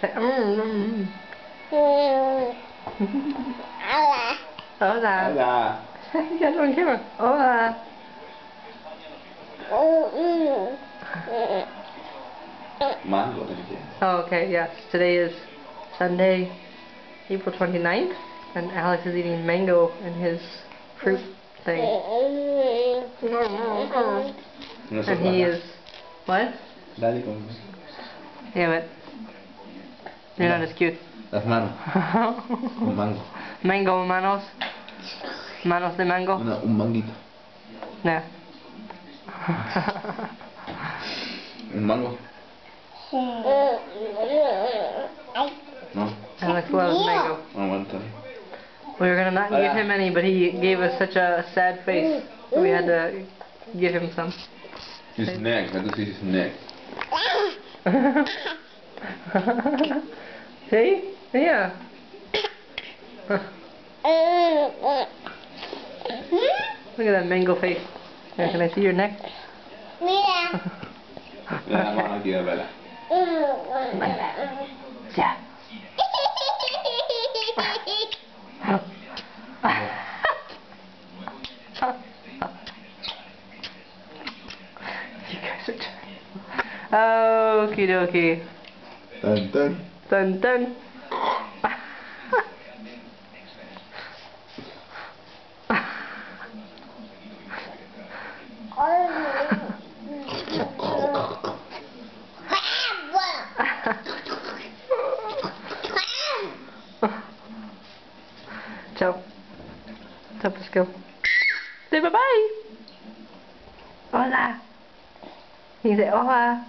Say, mm, Mm. Hola. Hola. Hola. you it on camera. Hola. Mango. Oh, okay, yes. Today is Sunday, April 29th, and Alex is eating mango in his fruit thing. And he is... What? Damn it. You're not as cute. las manos. Un mango. mango manos. Manos de mango. Una, un manguito. Yeah. Un mango. No. Alex loves mango. Aguanta. We were gonna not give him any, but he gave us such a sad face. So we had to give him some. His neck. I do see his neck. See? Yeah. Look at that mango face. Here, can I see your neck? Aquí. Yeah. you guys are Okie dokie. Tân tân. Tân tân. Ciao. Ciao Pascal. Say bye bye. Hola. Nhìn thấy hoa.